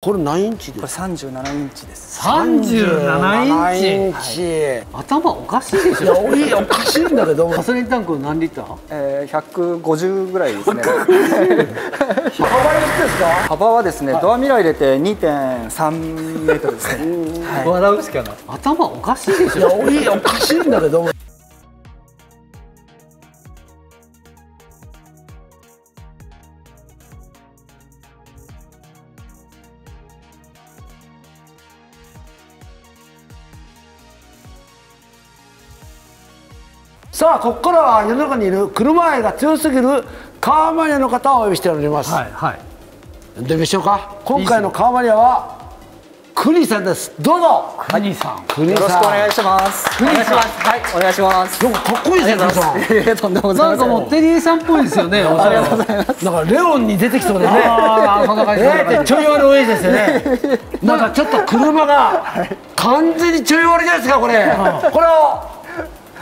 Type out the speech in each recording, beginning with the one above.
これ何インチでこれす37インチです。37インチ、チ。頭おかしいでしいやょおいおかしいんだけど。ガソリンタンク何リッター？えー、150ぐらいですね。幅いくつですか？幅はですね、ドアミラー入れて2.3メートルですね。はい。笑うしかない。頭おかしいでしょ。いやおいおかしいんだけどさあここからは世の中にいる車愛が強すぎるカーマニアの方をお呼びしております、はいはい。呼んでみましょうか？今回のカーマニアはクニさんです。どうぞ。国さん。クニよろしくお願いさします。お願いしますはい、お願いします。んなんかかっこいいですねクニさん。とんでもございません。なんかもうテリーさんっぽいですよねおしゃれななんかレオンに出てきそうでねああそんな感じそんな。えー、感じちょい悪多いですよね。なんかちょっと車が完全にちょい悪じゃないですかこれ。これを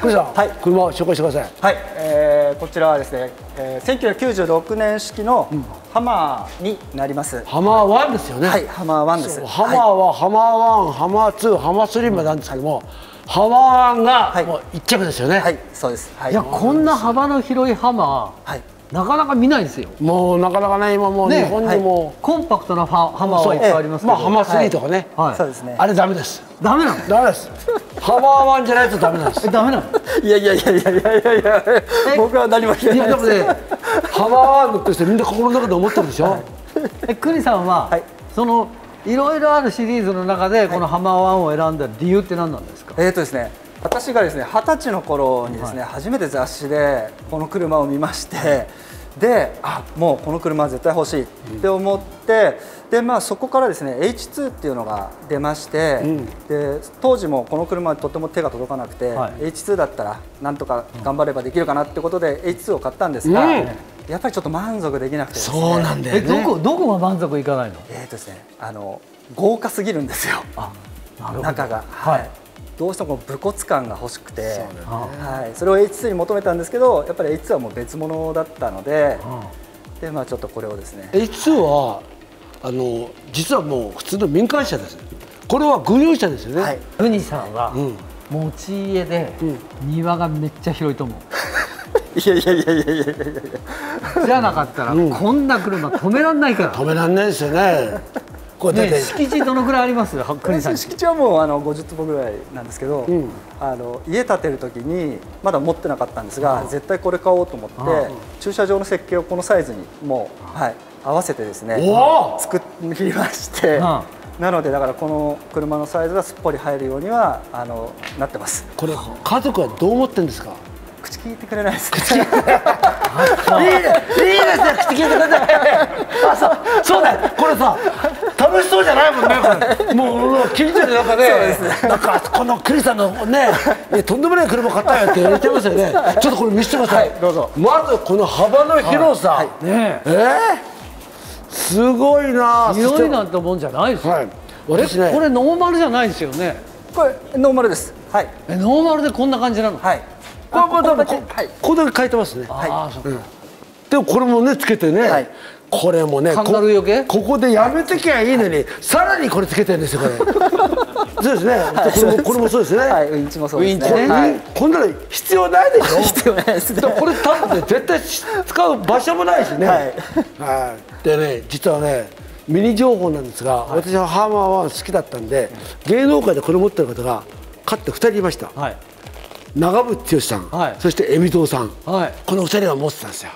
さん、はい車を紹介してください。はい、えー、こちらはですね、えー、1996年式のハマーになります。ハマーワンですよね。はい、ハマーワンです。ハマーはハマーワン、ハマーツー、ハマースリーまでなんですけども、ハマーワンがはいもう一着ですよね。はい、そうです。はい。いやこんな幅の広いハマはい。ーなかなか見ないですよ。もうなかなかね今もうね日本にも、コンパクトなファハマーはいっぱいありますけど。まあハマースリーとかね、はい。そうですね。あれダメです。ダメなの？ダメです。ハマーワンじゃないとダメなんです。え。ダメなの？いやいやいやいやいやいや。いや僕は何も聞いいやてないです。だからね、ハマーワン乗ってみんな心の中で思ってるでしょ？え国さんは、はい。そのいろいろあるシリーズの中でこのハマーワンを選んだ理由って何なんですか、えーとですね、私がですね二十歳の頃にですね、初めて雑誌でこの車を見ましてであもうこの車は絶対欲しいって思って、でまあ、そこからですね H2 っていうのが出まして、で当時もこの車はとても手が届かなくて、はい。H2 だったらなんとか頑張ればできるかなってことで H2 を買ったんですが、うん。やっぱりちょっと満足できなくてですね。そうなんだえよね。どこどこが満足いかないの？えーとですね、あの豪華すぎるんですよ。なるほど。中が、ははいい、どうしても武骨感が欲しくて、そうはい、それを H2 に求めたんですけど、やっぱり H2 はもう別物だったので、でまあちょっとこれをですね、H2 はあの実はもう普通の民間車です。これは軍用車ですよね。はい、国さんは、ん。持ち家で、庭がめっちゃ広いと思う。いやいやいやいやいやいや。いや、じゃなかったら、こんな車止めらんないから。止めらんないですよね。これだね敷地どのくらいあります？国さん。敷地はもうあの50坪ぐらいなんですけど、ん。あの家建てる時にまだ持ってなかったんですが、絶対これ買おうと思って、駐車場の設計をこのサイズにもう、はい、合わせてですね、作りまして、うん。なのでだからこの車のサイズがすっぽり入るようにはあのなってます。これ家族はどう思ってるんですか？口聞いてくれないですね。いいね、いいですね、口聞いてください。あ、そう、そうだ。よ、これさ、楽しそうじゃないもんね、これ。もう、もう聞いてる中で、なんか、このクリさんのね、い。やとんでもない車買ったよって言われてますよね。ちょっとこれ見せてください。はいどうぞ。まず、この幅の広さ。ね。えー？すごいな。広いなんてもんじゃないですよ、はい。私ね、これノーマルじゃないですよね。これノーマルです。はい。えノーマルでこんな感じなの、はい。これもでもこはい。ここだけ書いてますね。ああそうか、でもこれもねつけてね、はいこれもねこここでやめてきゃいいのに、さらにこれつけてるんですよこれ。そうですね、これもこれもそうですね、はい。ウインチもそうですね。これはい。こんなの必要ないでしょ？必要ないですね。これ多分ね絶対使う場所もないしね。はい。はい。でね実はねミニ情報なんですが、私はハーマーワン好きだったんで芸能界でこれ持ってる方が勝って2人いました。はい。長渕剛さん、はい。そして海老蔵さん、はい。この2人が持ってたんですよ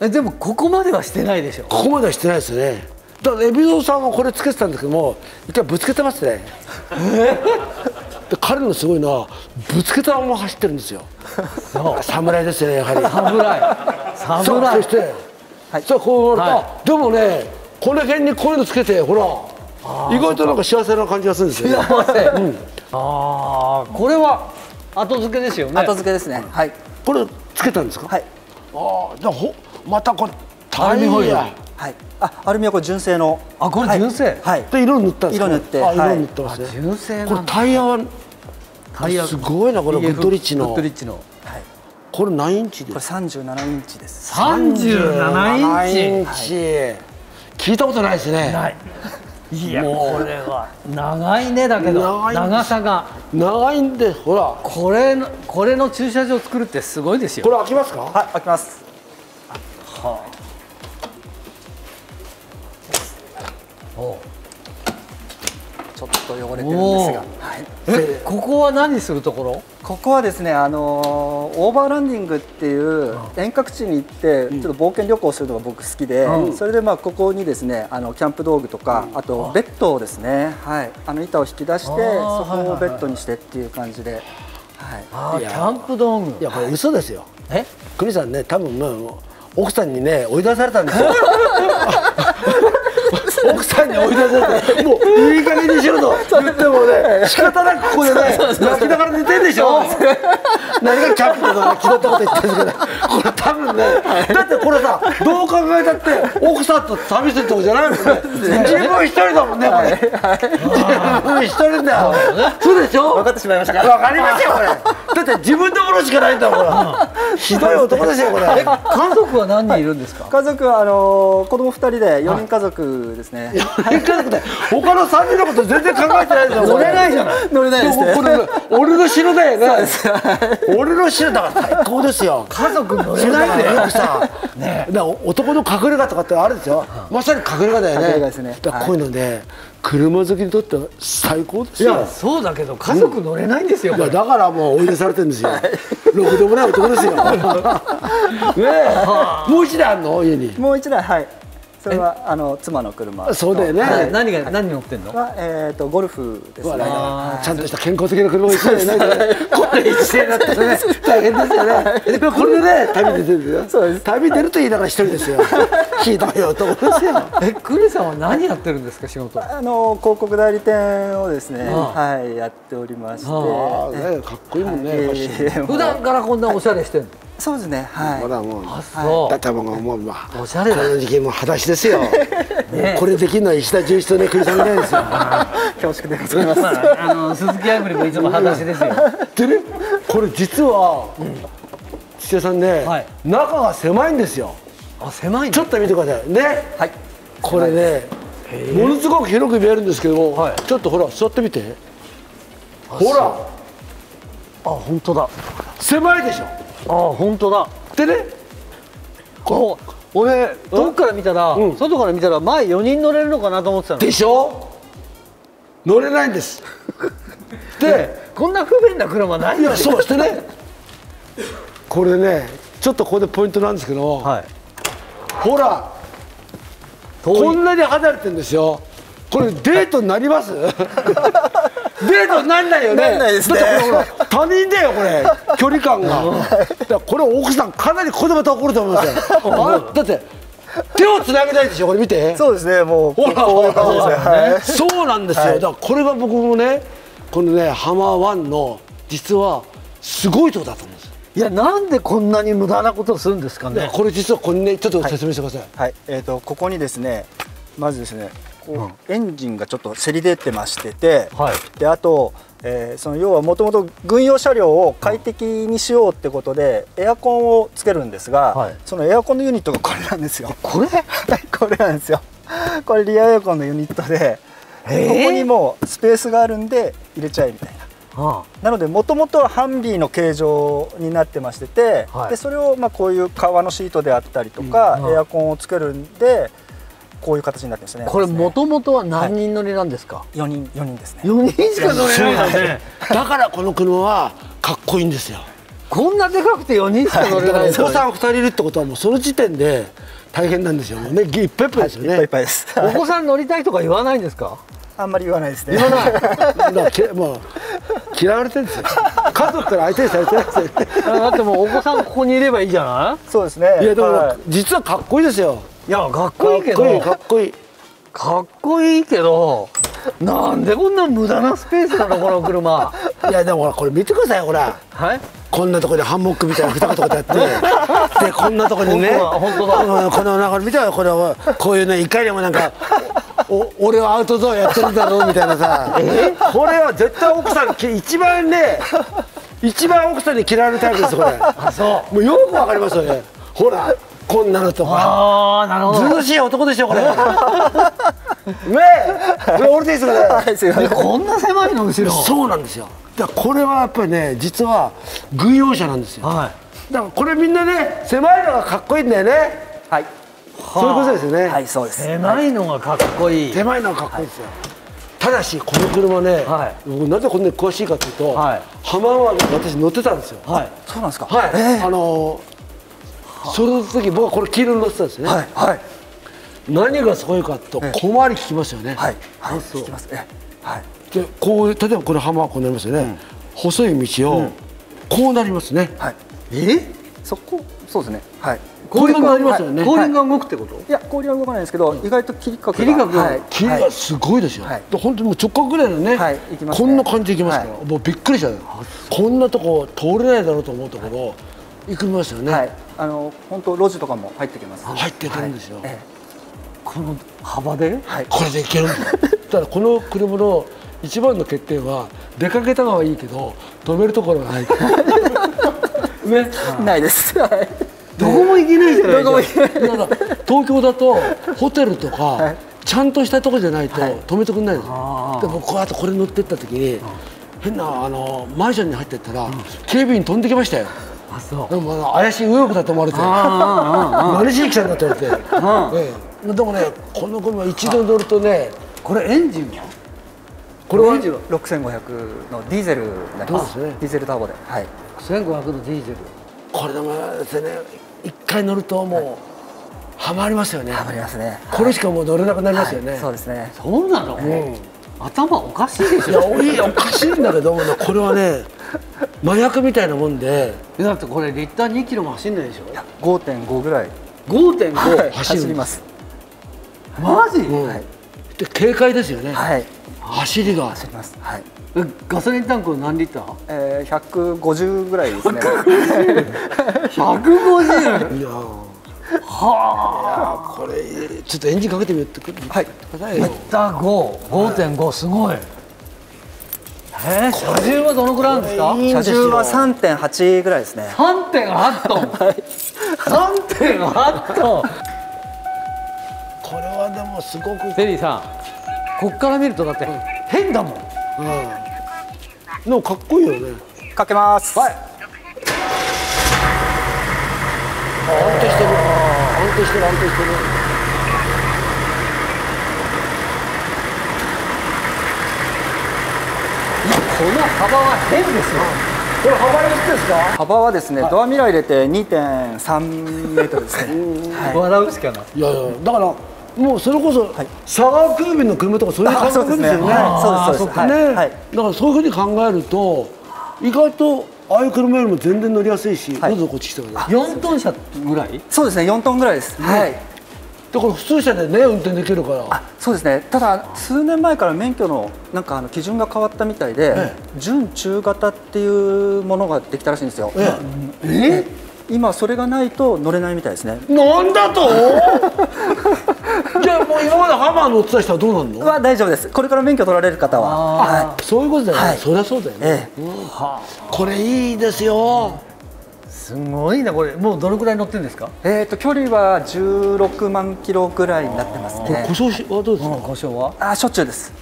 えでもここまではしてないでしょ。ここまではしてないですよね。だから海老蔵さんはこれつけてたんですけども一回ぶつけてますね。で彼のすごいのはぶつけたまま走ってるんですよ。侍ですよねやはり。侍。侍。そして、そうこう言われた、はあでもねこの辺にこういうのつけてほら意外となんか幸せな感じがするんですよ、ね、幸せ、ああこれは後付けですよね。後付けですね。はい。これつけたんですか、はい。ああじゃあほまたこれタイヤはい。あアルミはこれ純正の。あこれ純正？はい、はい。で色塗ったんですか？色塗って。あはい色塗ってますね、純正これなんだ。タイヤはタイヤすごいなこれ。グッドリッチの。グッドリッチの。はい。これ何インチでこれす37インチです。37インチ。インチ。聞いたことないですね。ない。いやこれは長いねだけど。長いんです。長さが。長いんでほら。これのこれの駐車場作るってすごいですよ。これ開きますか？はい開きますおちょっと汚れてるんですが、はい、えここは何するところ？ここはですね、あのーオーバーランディングっていう遠隔地に行ってちょっと冒険旅行するのが僕好きで、うん。それでまあここにですねあのキャンプ道具とか、あとベッドをですね、はい、あの板を引き出してそこをベッドにしてっていう感じで、はい、いや。あーキャンプ道具。いやこれ嘘ですよ。え？栗さんね多分もう奥さんにね追い出されたんですよ。奥さんに追い出されてもういい加減にしろと。言ってもね仕方なくここでね泣きながら寝てんでしょ。何がキャンプとか気取ったこと言ってるんですけど。これ多分ねだってこれさどう考えたって奥さんと旅してるとこじゃないもんね。自分一人だもんねこれ。自分一人だよ。そうでしょ？分かってしまいました。かわかりますよこれ。だって自分のものしかないんだもん。ひどい男ですよこれ。家族は何人いるんですか？家族はあのー子供2人で4人家族ですね、他の3人のこと全然考えてないですよ乗れないじゃない乗れないですね。俺の城だよね。俺の城だから最高ですよ。家族乗それないからよくさ、だから男の隠れ家とかってあるんですよ、まさに隠れ家だよね。隠れ家ですね。だこういうので、車好きにとっては最高ですいよやそうだけど家族乗れないんですよ、いやだからもう追い出されてるんですよ。ろくでもない男ですよ。ねえ、もう一台あんの？家に。もう1台はいそれはあの妻の車そうだよね。はい。何が何乗ってんの？は、えー、とゴルフですね。あちゃんとした健康的な車が一台ないこれ一台だったらね、大変ですよね。でもこれでね、旅出てるんですよ。そうです。旅出ると言いながら一人ですよ。ひどい男ですよ。えクリさんは何やってるんですか仕事？あの広告代理店をですね、あはいやっておりまして、ああ、ね、かっこいいもんね。ファッション。えー普段からこんなおしゃれしてんの？そうですね。はい。ほらもう。あそう。だってもうまあおしゃれだ。この時期もう裸足ですよ。ね。これできるのは石田純一とね栗さんぐらいですよ。恐縮でございます、まああの鈴木亜久里もいつも裸足ですよ。でねこれ実は、土屋さんね、はい。中が狭いんですよ。あ狭いんちょっと見てください。ね。はい。これねものすごく広く見えるんですけども、はい。ちょっとほら座ってみて。ほら。あ本当だ。狭いでしょあ本当だ。でねこう俺遠くから見たら、うん。外から見たら前4人乗れるのかなと思ってたの。でしょ？乗れないんです。でこんな不便な車ないよそうしてね。これねちょっとここでポイントなんですけども、はい。ほらこんなに離れてるんですよ。これデートになります？デートになんないよね。なんないですね。だってこれほら他人だよこれ。距離感が。だこれ奥さんかなり子供と怒ると思いますよ。あだって手をつなげないでしょこれ見て。そうですねもうほら。こういう感じで。すねはい。そうなんですよ、だからこれが僕もねこのねハマーワンの実はすごいとこだと思うんですよ。いやなんでこんなに無駄なことをするんですかね。これ実はこれねちょっと説明してください、はい、えー、とここにですねまずですねエンジンがちょっとせり出てましてて、はい。であと、えーその要はもともと軍用車両を快適にしようってことでエアコンをつけるんですが、はい。そのエアコンのユニットがこれなんですよ。これ？は いこれなんですよ。これリアエアコンのユニットで、へー？ここにもうスペースがあるんで入れちゃえみたいな。あなのでもともとはハンビーの形状になってましてて、はい。でそれをまあこういう革のシートであったりとか、うん。エアコンをつけるんでこういう形になってますね。これもともとは何人乗りなんですか、4人4人ですね。4人しか乗れない。のねなんです。だからこの車はかっこいいんですよ。こんなでかくて4人しか乗れないの子さん2人いるってことはもうその時点で大変なんですよ。ねい。っぱいいっぱいですよね、いっぱいいっぱいです。お子さん乗りたいとか言わないんですか？あんまり言わないですね。言わない。もう嫌われてるんですよ。家族から相手にされてないですよ。ねだってもうお子さんここにいればいいじゃなそうですね。いやでも、はい。実はかっこいいですよいいやかっかこいいけど。かっこいいかっこいい。けどなんでこんな無駄なスペースなのこの車。いやでもほらこれ見てくださいほら。はい？こんなところでハンモックみたいな二言とかやって。でこんなところにね。本当だ本当だ。うんこの中見てよこれはこういうねいかにもなんか お俺はアウトドアやってるんだろうみたいなさ。これは絶対奥さんき一番ね一番奥さんに嫌われるタイプですこれ。あそもうよくわかりますよね。ほらこんなのとか。ああなるほど。ずうしい男でしょこれ。ねえ。これ俺でいいですかこんな狭いの後ろ。そうなんですよ。だからこれはやっぱりね実は軍用車なんですよ。はだからこれみんなね狭いのがかっこいいんだよね。はい。そういうことですよね、はいそうです。い狭いのがかっこいい。狭いのがかっこいいですよ、ただしこの車ね、は僕なぜこんなに詳しいかというと、はい。浜湾で私乗ってたんですよ。はい。そうなんですか。はい、えー。あのーその時僕はこれ黄色に乗ってたんですね、はいはい。何がすごいかと小回り聞きますよね、はいはいそう聞きます。えはい。でこう例えばこれ浜はこうなりますよね、細い道をこうなりますね、はい。え？そこ？そうですね。はい。こういうのありますよね、後輪が動くってこと？いや氷は動かないんですけど、意外と切り角が切り角がはい。霧がすごいですよ、はい。で本当にもう直角ぐらいのね,、はい。行きますね。こんな感じで行きますから、はもうびっくりした。よこんなとこ通れないだろうと思うところ、行きますよね、はい、あの本当路地とかも入ってきます。入ってくるんですよ。はい。えこの幅で？えはい。これで行けるんだ。ただこの車の一番の欠点は出かけたのはいいけど止めるところがない。ねないです。はい。どこも行けないじゃないどこも行けない。だから東京だとホテルとか、はい。ちゃんとしたところじゃないとはい。止めてくれないんですよ、あー。で僕こうやってこれ乗ってった時に、変なあのマンションに入ってったら、警備員飛んできましたよあそう。でも怪しい右翼だと思われて。何 しに来たんだって言われて、ええ。でもねこの車一度乗るとねこれエンジンはこれは？六千五百のディーゼルになります。そうですね。ディーゼルターボで。はい。1500のディーゼル。これでもですね一回乗るともう、ハマりますよね。ハマりますね。これしかもう乗れなくなりますよね、はい。そうですね。そうなの、ん。頭おかしいでしいやょおいおかしいんだけどこれはね麻薬みたいなもんで。だってこれリッター2キロも走んないでしょ？五点五ぐらい。5.5、はい走ります。マジ、うん。はい。で軽快ですよね、はい。走りが。走ります。はい。えガソリンタンク何リッター？えー、百五十ぐらいですね。150 いやはあ。これちょっとエンジンかけてみようってくはい。くださいよ。リッター55.5すごいえー、車重はどのくらいあるんですか？車重は三点八ぐらいですね。3.8トン、3.8トン？これはでもすごくテリーさんこっから見るとだって変だもん。うん。でもかっこいいよね。かけます。はい。安定してる。安定してる安定してるこの幅は変ですよ。これ幅いくつですか？幅はですね、ドアミラー入れて二点三メートルですね。はい。笑うしかない。いやいやだからもうそれこそ、佐川急便の車とかそういう感覚ですよね。あそうですねはいそうです。そうですね、はい。はい。だからそういうふうに考えると意外とああいう車よりも全然乗りやすいし、はい。どうぞこっち来てください。4トン車ぐらい？そうですね、四トンぐらいです。はい。だから普通車でね運転できるから。あそうですね。ただ数年前から免許のなんかあの基準が変わったみたいで、え準中型っていうものができたらしいんですよ、ええ。今それがないと乗れないみたいですね。なんだと？じゃあもう今までハマー乗ってた人はどうなんの？は大丈夫です。これから免許取られる方は。はそういうことだよね、はい。そりゃそうだよね、ええ。これいいですよすごいなこれ。もうどのくらい乗ってるんですか？い、えー、と距離は16万キロぐらいになってますね。故障しはどうですか、故障は？あしょっちゅうです。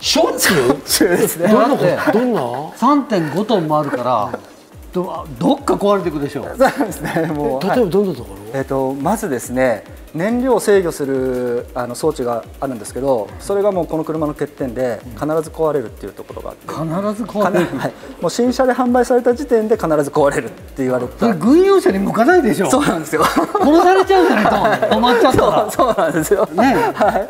しょっちゅう？しょっちゅうですね。どんなどんな？3.5トンもあるからどどっか壊れていくでしょう。そうですねもう、はい例えばどんなところ、えー、とまずですね燃料を制御するあの装置があるんですけどそれがもうこの車の欠点で必ず壊れるっていうところがあって。必ず壊れる？はい、もう新車で販売された時点で必ず壊れるって言われそれた軍用車に向かないでしょそうなんですよ。殺されちゃうじゃないと。止まっちゃったら。そうそうなんですよ、ねはい、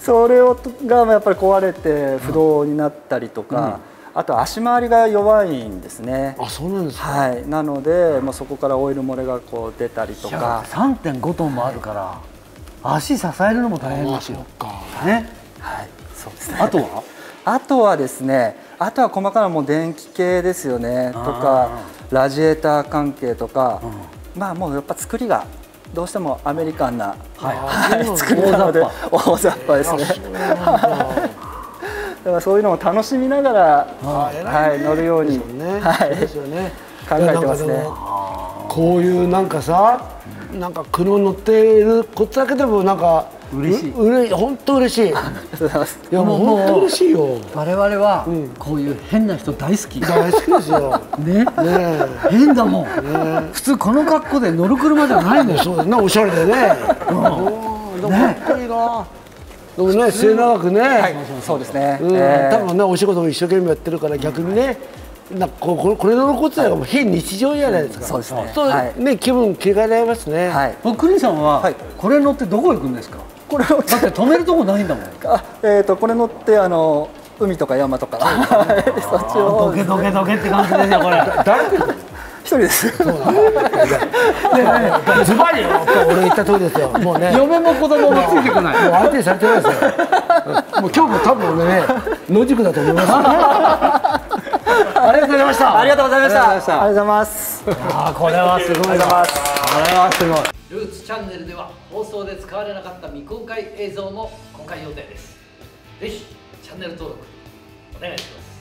それをがやっぱり壊れて不動になったりとか、あと足回りが弱いんですね。あそうなんですか、はい、なので、まあ、そこからオイル漏れがこう出たりといやか、3.5トンもあるから足支えるのも大変あですよ。ね。はい、そうですね。あとは？あとはですねあとは細かなもう電気系ですよね。とかラジエーター関係とか、まあもうやっぱ作りがどうしてもアメリカンな、はい。はい、作りなので大雑把。ですね。だからそういうのを楽しみながら、はい、乗るように、ね、はい、ですよね。考えてますね。こういうなんかさなんか車乗っていることだけでもなんか嬉しい。ううれ本当嬉しい。いやもう本当嬉しいよ。我々はこういう変な人大好き。大好きですよ。ね。ね変だもん。普通この格好で乗る車じゃないんだえよ。そうだねおしゃれでね。うん。でもかっこいいなでもね末永くね、はいそうですね、うん。えー。多分ねお仕事も一生懸命やってるから逆にねなんかこうこれこれのこと自体がもう非日常じゃないですか、そうですね。そうはい。ね気分切り替えられますね、はい。僕クリさんははい。これ乗ってどこ行くんですか？これをだって止めるとこないんだもん。あえー、とこれ乗ってあの海とか山とか。そっちどをけどけどけって感じですよこれ。誰人です。ねズバリよ俺言った通りですよもうね嫁も子供もついてこないもう相手にされてないですよもう今日も多分俺ね野宿だと思いますありがとうございましたありがとうございましたありがとうございましたありがとうございますあこれはすごいざますこれはすごいルーツチャンネルでは放送で使われなかった未公開映像も公開予定ですぜひチャンネル登録お願いします